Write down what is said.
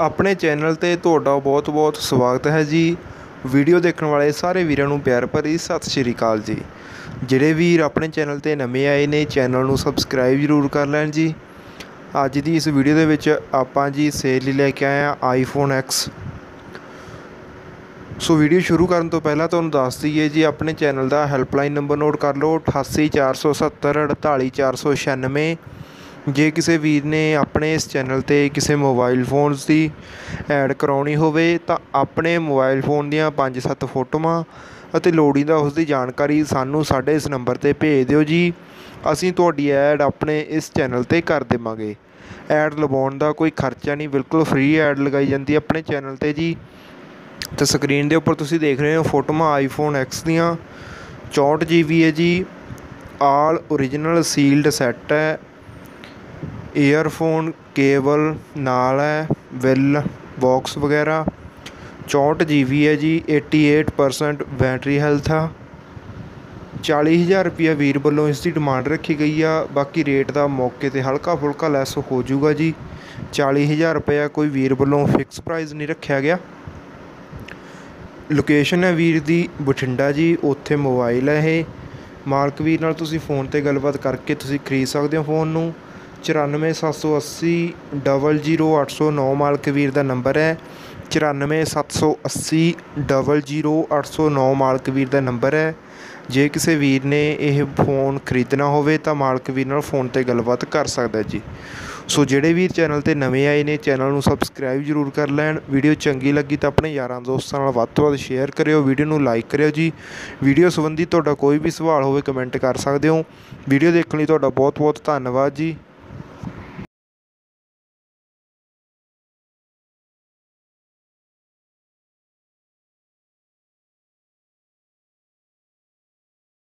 ਆਪਣੇ ਚੈਨਲ 'ਤੇ ਤੁਹਾਡਾ ਬਹੁਤ-ਬਹੁਤ ਸਵਾਗਤ ਹੈ ਜੀ। ਵੀਡੀਓ ਦੇਖਣ ਵਾਲੇ ਸਾਰੇ ਵੀਰਾਂ ਨੂੰ ਪਿਆਰ ਭਰੀ ਸਤਿ ਸ਼੍ਰੀ ਅਕਾਲ ਜੀ। ਜਿਹੜੇ ਵੀਰ ਆਪਣੇ ਚੈਨਲ 'ਤੇ ਨਵੇਂ ਆਏ ਨੇ, ਚੈਨਲ ਨੂੰ ਸਬਸਕ੍ਰਾਈਬ ਜ਼ਰੂਰ ਕਰ ਲੈਣ ਜੀ। ਅੱਜ ਦੀ ਇਸ ਵੀਡੀਓ ਦੇ ਵਿੱਚ ਆਪਾਂ ਜੀ ਸੇਲ ਲਈ ਲੈ ਕੇ ਆਏ ਆ ਆਈਫੋਨ X ਸੋ ਵੀਡੀਓ ਸ਼ੁਰੂ ਕਰਨ ਤੋਂ ਪਹਿਲਾਂ ਤੁਹਾਨੂੰ ਦੱਸ ਦਈਏ ਜੀ, ਆਪਣੇ ਚੈਨਲ ਦਾ ਹੈਲਪਲਾਈਨ ਨੰਬਰ ਨੋਟ ਕਰ ਲਓ 88470 48496 ਜੇ ਕਿਸੇ ਵੀਰ ਨੇ ਆਪਣੇ ਇਸ ਚੈਨਲ ਤੇ ਕਿਸੇ ਮੋਬਾਈਲ ਫੋਨਸ ਦੀ ਐਡ ਕਰਵਾਉਣੀ ਹੋਵੇ, ਤਾਂ ਆਪਣੇ ਮੋਬਾਈਲ ਫੋਨ ਦੀਆਂ 5-7 ਫੋਟੋਆਂ ਅਤੇ ਲੋੜੀਂਦਾ ਉਸ ਦੀ ਜਾਣਕਾਰੀ ਸਾਨੂੰ ਸਾਡੇ ਇਸ ਨੰਬਰ ਤੇ ਭੇਜ ਦਿਓ ਜੀ। ਅਸੀਂ ਤੁਹਾਡੀ ਐਡ ਆਪਣੇ ਇਸ ਚੈਨਲ ਤੇ ਕਰ ਦੇਵਾਂਗੇ। ਐਡ ਲਵਾਉਣ ਦਾ ਕੋਈ ਖਰਚਾ ਨਹੀਂ, ਬਿਲਕੁਲ ਫ੍ਰੀ ਐਡ ਲਗਾਈ ਜਾਂਦੀ ਹੈ ਆਪਣੇ ਚੈਨਲ ਤੇ ਜੀ। ਤੇ ਸਕਰੀਨ ਦੇ ਉੱਪਰ ਤੁਸੀਂ ਦੇਖ ਰਹੇ ਹੋ ਫੋਟੋਆਂ ਆਈਫੋਨ X ਦੀਆਂ। 64 GB ਹੈ ਜੀ। ਆਲ ਓਰੀਜਨਲ ਸੀਲਡ ਸੈੱਟ ਹੈ। ਈਅਰਫੋਨ ਕੇਬਲ ਨਾਲ ਹੈ ਵਿਲ ਬੋਕਸ ਵਗੈਰਾ। ਚੌਂਹਠ ਜੀ ਬੀ ਹੈ ਜੀ 88% ਬੈਟਰੀ ਹੈਲਥ ਆ। ਚਾਲੀ ਹਜ਼ਾਰ ਰੁਪਈਆ ਵੀਰ ਵੱਲੋਂ ਇਸ ਦੀ ਡਿਮਾਂਡ ਰੱਖੀ ਗਈ ਆ। ਬਾਕੀ ਰੇਟ ਦਾ ਮੌਕੇ ਤੇ ਹਲਕਾ ਫੁਲਕਾ ਲੈਸ ਹੋ ਜਾਊਗਾ ਜੀ। ਚਾਲੀ ਹਜ਼ਾਰ ਰੁਪਇਆ ਕੋਈ ਵੀਰ ਵੱਲੋਂ ਫਿਕਸ ਪ੍ਰਾਈਸ ਨਹੀਂ ਰੱਖਿਆ ਗਿਆ। ਲੋਕੇਸ਼ਨ ਹੈ ਵੀਰ ਦੀ ਬਠਿੰਡਾ ਜੀ, ਉੱਥੇ ਮੋਬਾਈਲ ਹੈ ਇਹ। ਮਾਲਕ ਵੀਰ ਨਾਲ ਤੁਸੀਂ ਫੋਨ ਤੇ ਗੱਲਬਾਤ ਕਰਕੇ ਤੁਸੀਂ ਖਰੀਦ ਸਕਦੇ ਹੋ ਫੋਨ ਨੂੰ। 94780 00809 ਮਾਲਕ ਵੀਰ ਦਾ ਨੰਬਰ ਹੈ। 94780 00809 ਮਾਲਕ ਵੀਰ ਦਾ ਨੰਬਰ ਹੈ। ਜੇ ਕਿਸੇ ਵੀਰ ਨੇ ਇਹ ਫੋਨ ਖਰੀਦਣਾ ਹੋਵੇ ਤਾਂ ਮਾਲਕ ਵੀਰ ਨਾਲ ਫੋਨ ਤੇ ਗੱਲਬਾਤ ਕਰ ਸਕਦਾ ਜੀ। ਸੋ ਜਿਹੜੇ ਵੀਰ ਚੈਨਲ ਤੇ ਨਵੇਂ ਆਏ ਨੇ ਚੈਨਲ ਨੂੰ ਸਬਸਕ੍ਰਾਈਬ ਜ਼ਰੂਰ ਕਰ ਲੈਣ। ਵੀਡੀਓ ਚੰਗੀ ਲੱਗੀ ਤਾਂ ਆਪਣੇ ਯਾਰਾਂ ਦੋਸਤਾਂ ਨਾਲ ਵੱਧ ਤੋਂ ਵੱਧ ਸ਼ੇਅਰ ਕਰਿਓ ਵੀਡੀਓ ਨੂੰ ਲਾਈਕ ਕਰਿਓ ਜੀ। ਵੀਡੀਓ ਸੰਬੰਧੀ ਤੁਹਾਡਾ ਕੋਈ ਵੀ ਸਵਾਲ ਹੋਵੇ ਕਮੈਂਟ ਕਰ ਸਕਦੇ ਹੋ। ਵੀਡੀਓ ਦੇਖਣ ਲਈ ਤੁਹਾਡਾ ਬਹੁਤ ਬਹੁਤ ਧੰਨਵਾਦ ਜੀ।